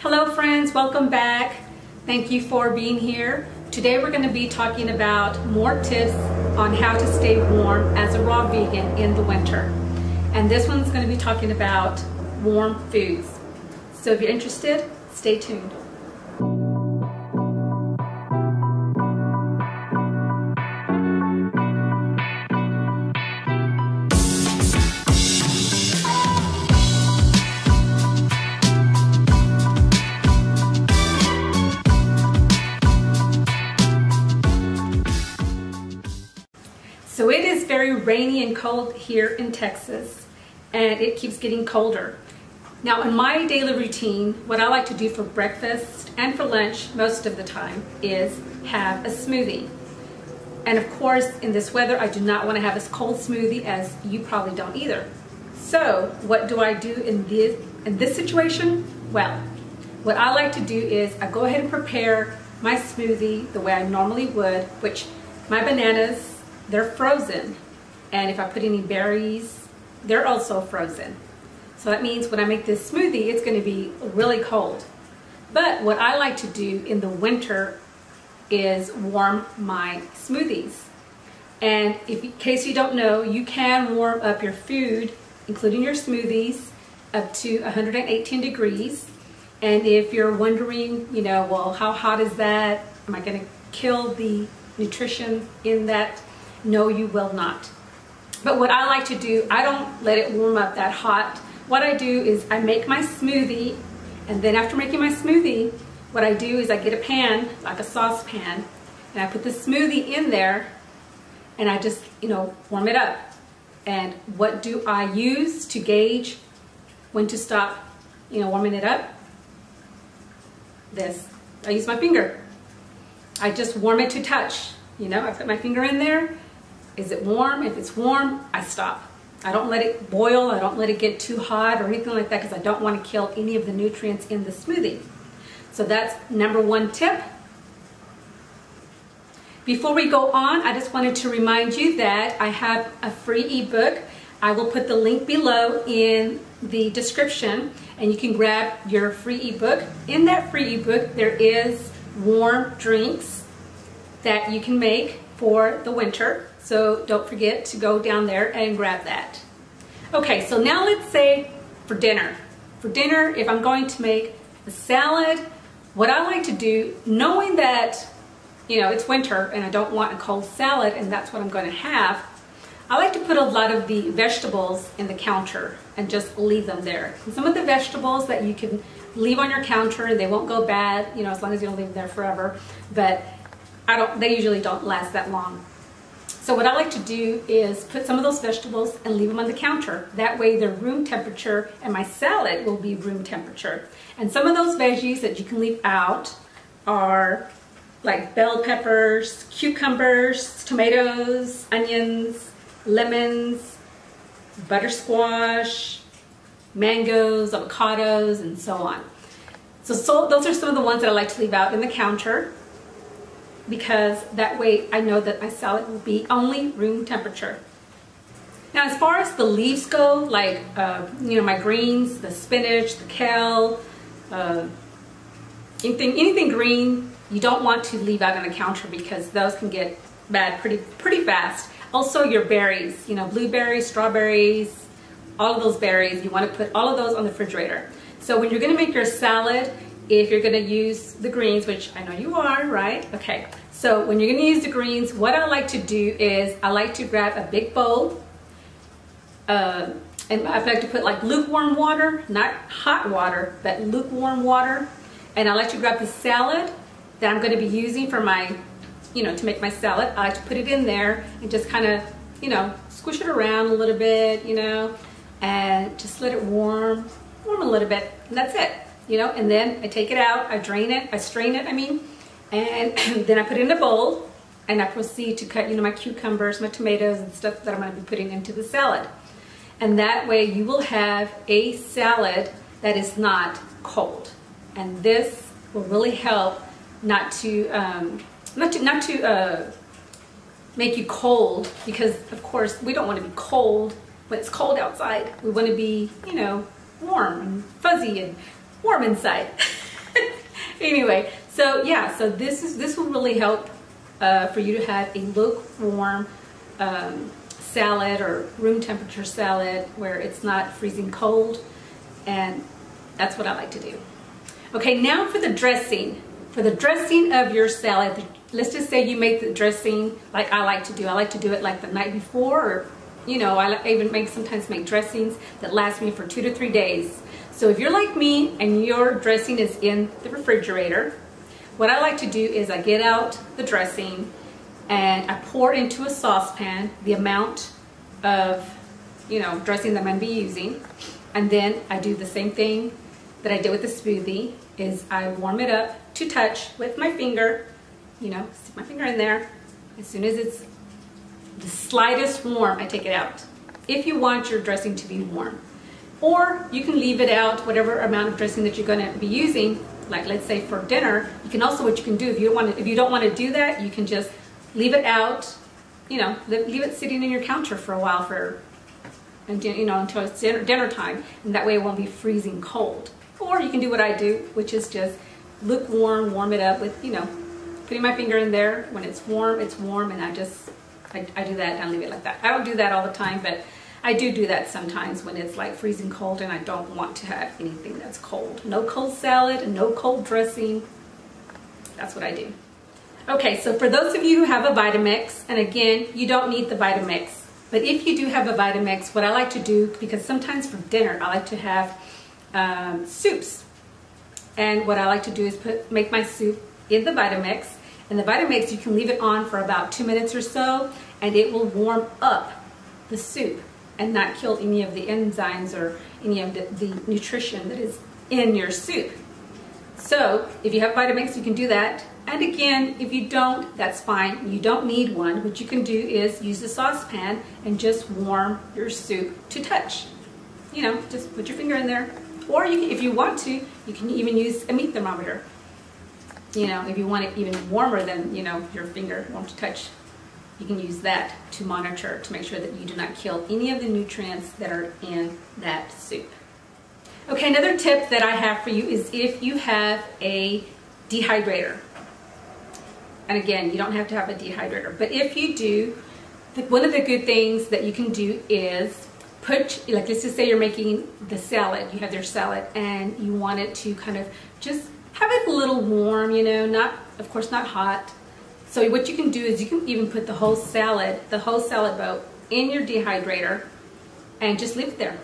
Hello friends, welcome back. Thank you for being here. Today we're going to be talking about more tips on how to stay warm as a raw vegan in the winter. And this one's going to be talking about warm foods. So if you're interested, stay tuned. Very rainy and cold here in Texas and it keeps getting colder. Now in my daily routine, what I like to do for breakfast and for lunch most of the time is have a smoothie. And of course, in this weather, I do not want to have a cold smoothie as you probably don't either. So what do I do in this, in this situation? Well, what I like to do is I go ahead and prepare my smoothie the way I normally would, which my bananas, they're frozen. And if I put any berries, they're also frozen. So that means when I make this smoothie, it's gonna be really cold. But what I like to do in the winter is warm my smoothies. And if, in case you don't know, you can warm up your food, including your smoothies, up to 118 degrees. And if you're wondering, you know, well, how hot is that? Am I gonna kill the nutrition in that no, you will not. But what I like to do, I don't let it warm up that hot. What I do is I make my smoothie, and then after making my smoothie, what I do is I get a pan, like a saucepan, and I put the smoothie in there, and I just, you know, warm it up. And what do I use to gauge when to stop, you know, warming it up? This. I use my finger. I just warm it to touch. You know, I put my finger in there, is it warm? If it's warm, I stop. I don't let it boil. I don't let it get too hot or anything like that because I don't want to kill any of the nutrients in the smoothie. So that's number one tip. Before we go on, I just wanted to remind you that I have a free ebook. I will put the link below in the description and you can grab your free ebook. In that free ebook, there is warm drinks that you can make for the winter. So don't forget to go down there and grab that. Okay, so now let's say for dinner. For dinner, if I'm going to make a salad, what I like to do, knowing that, you know, it's winter and I don't want a cold salad and that's what I'm going to have, I like to put a lot of the vegetables in the counter and just leave them there. And some of the vegetables that you can leave on your counter, and they won't go bad, you know, as long as you don't leave them there forever, but I don't, they usually don't last that long. So what I like to do is put some of those vegetables and leave them on the counter. That way they're room temperature and my salad will be room temperature. And some of those veggies that you can leave out are like bell peppers, cucumbers, tomatoes, onions, lemons, butter squash, mangoes, avocados, and so on. So, so those are some of the ones that I like to leave out in the counter because that way I know that my salad will be only room temperature. Now as far as the leaves go, like uh, you know my greens, the spinach, the kale, uh, anything, anything green, you don't want to leave out on the counter because those can get bad pretty, pretty fast. Also your berries, you know, blueberries, strawberries, all of those berries, you want to put all of those on the refrigerator. So when you're going to make your salad, if you're gonna use the greens, which I know you are, right? Okay, so when you're gonna use the greens, what I like to do is I like to grab a big bowl, uh, and I like to put like lukewarm water, not hot water, but lukewarm water. And I like to grab the salad that I'm gonna be using for my, you know, to make my salad. I like to put it in there and just kind of, you know, squish it around a little bit, you know, and just let it warm, warm a little bit, and that's it you know, and then I take it out, I drain it, I strain it, I mean, and then I put it in a bowl and I proceed to cut, you know, my cucumbers, my tomatoes and stuff that I'm going to be putting into the salad. And that way you will have a salad that is not cold. And this will really help not to, um, not to, not to uh, make you cold because of course we don't want to be cold when it's cold outside. We want to be, you know, warm and fuzzy and warm inside. anyway, so yeah, so this is this will really help uh, for you to have a lukewarm um, salad or room temperature salad where it's not freezing cold, and that's what I like to do. Okay, now for the dressing. For the dressing of your salad, let's just say you make the dressing like I like to do. I like to do it like the night before or you know, I even make sometimes make dressings that last me for two to three days. So if you're like me and your dressing is in the refrigerator, what I like to do is I get out the dressing and I pour into a saucepan the amount of, you know, dressing that I'm going to be using. And then I do the same thing that I did with the smoothie is I warm it up to touch with my finger, you know, stick my finger in there. As soon as it's the slightest warm, I take it out. If you want your dressing to be warm. Or you can leave it out, whatever amount of dressing that you're going to be using, like let's say for dinner. You can also, what you can do, if you don't want to, if you don't want to do that, you can just leave it out, you know, leave it sitting in your counter for a while for, and you know, until it's dinner, dinner time, and that way it won't be freezing cold. Or you can do what I do, which is just lukewarm, warm it up with, you know, putting my finger in there. When it's warm, it's warm, and I just, I, I do that and I leave it like that. I don't do that all the time, but I do do that sometimes when it's like freezing cold and I don't want to have anything that's cold. No cold salad no cold dressing. That's what I do. Okay, so for those of you who have a Vitamix, and again, you don't need the Vitamix, but if you do have a Vitamix, what I like to do, because sometimes for dinner, I like to have um, soups. And what I like to do is put make my soup in the Vitamix. And the Vitamix, you can leave it on for about two minutes or so, and it will warm up the soup and not kill any of the enzymes or any of the, the nutrition that is in your soup. So if you have Vitamix, you can do that. And again, if you don't, that's fine. You don't need one. What you can do is use the saucepan and just warm your soup to touch. You know, just put your finger in there. Or you can, if you want to, you can even use a meat thermometer. You know, if you want it even warmer than, you know, your finger to touch you can use that to monitor to make sure that you do not kill any of the nutrients that are in that soup. Okay, another tip that I have for you is if you have a dehydrator. And again, you don't have to have a dehydrator, but if you do, one of the good things that you can do is put, like let's just say you're making the salad, you have your salad and you want it to kind of just have it a little warm, you know, not, of course, not hot, so what you can do is you can even put the whole salad, the whole salad boat in your dehydrator and just leave it there.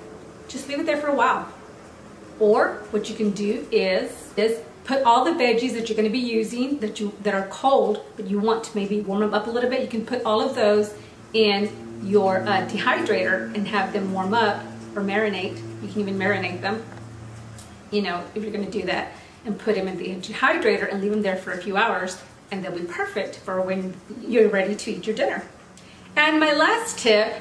Just leave it there for a while. Or what you can do is, is put all the veggies that you're going to be using that you that are cold, but you want to maybe warm them up a little bit. You can put all of those in your uh, dehydrator and have them warm up or marinate. You can even marinate them, you know, if you're going to do that, and put them in the dehydrator and leave them there for a few hours and they'll be perfect for when you're ready to eat your dinner. And my last tip,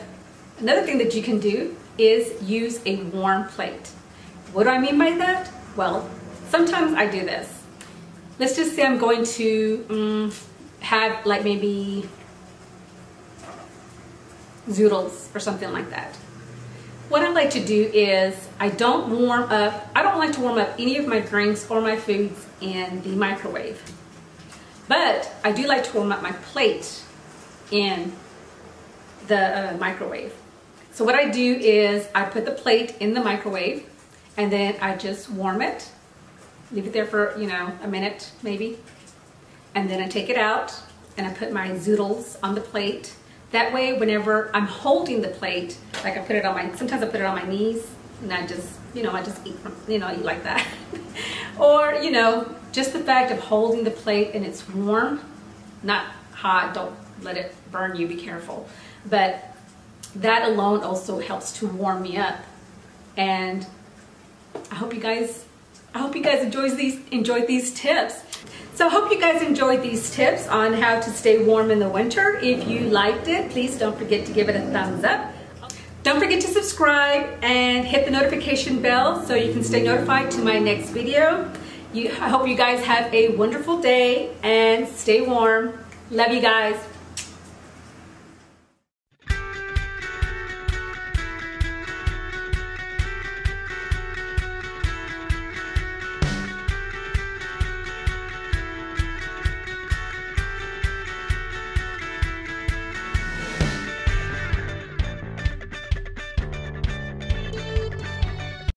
another thing that you can do is use a warm plate. What do I mean by that? Well, sometimes I do this. Let's just say I'm going to um, have like maybe zoodles or something like that. What I like to do is I don't warm up, I don't like to warm up any of my drinks or my foods in the microwave. But I do like to warm up my plate in the uh, microwave. So what I do is I put the plate in the microwave and then I just warm it, leave it there for, you know, a minute maybe. And then I take it out and I put my zoodles on the plate. That way, whenever I'm holding the plate, like I put it on my, sometimes I put it on my knees and I just, you know, I just eat you know, I eat like that. or, you know, just the fact of holding the plate and it's warm, not hot, don't let it burn you, be careful. But that alone also helps to warm me up. And I hope you guys, I hope you guys enjoy these, enjoyed these tips. So I hope you guys enjoyed these tips on how to stay warm in the winter. If you liked it, please don't forget to give it a thumbs up. Don't forget to subscribe and hit the notification bell so you can stay notified to my next video. You, I hope you guys have a wonderful day and stay warm. Love you guys.